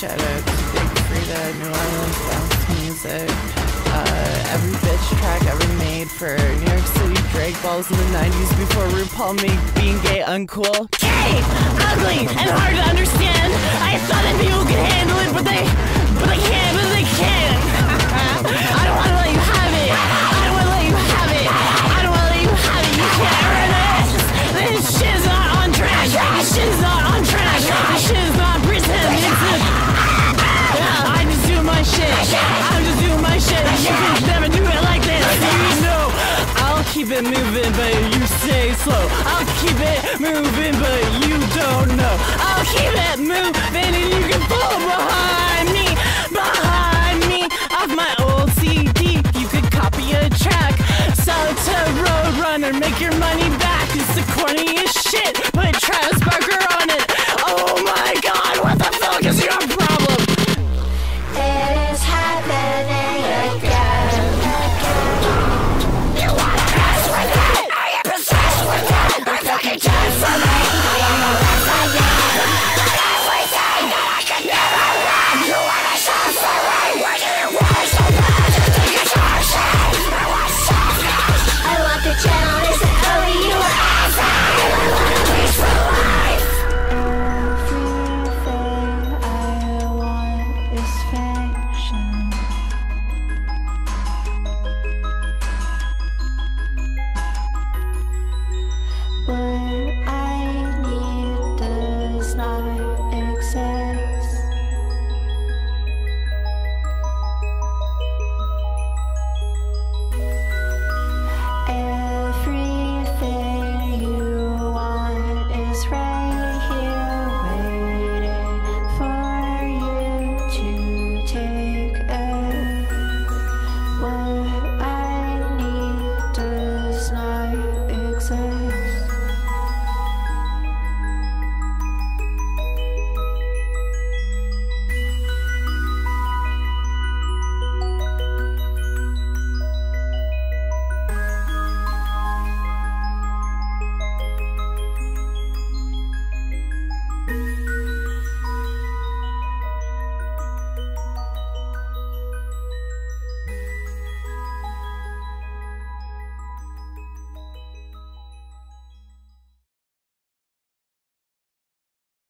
Shout out to Big Freedia, New Orleans bounce music. Uh, every bitch track ever made for New York City drag balls in the 90s before RuPaul made being gay uncool. Gay, ugly, and hard to understand. It moving, but you stay slow. I'll keep it moving, but you don't know. I'll keep it moving, and you can follow behind me, behind me. Off my old CD, you could copy a track, sell it to Roadrunner, make your money back. It's the corniest shit. Put Travis Barker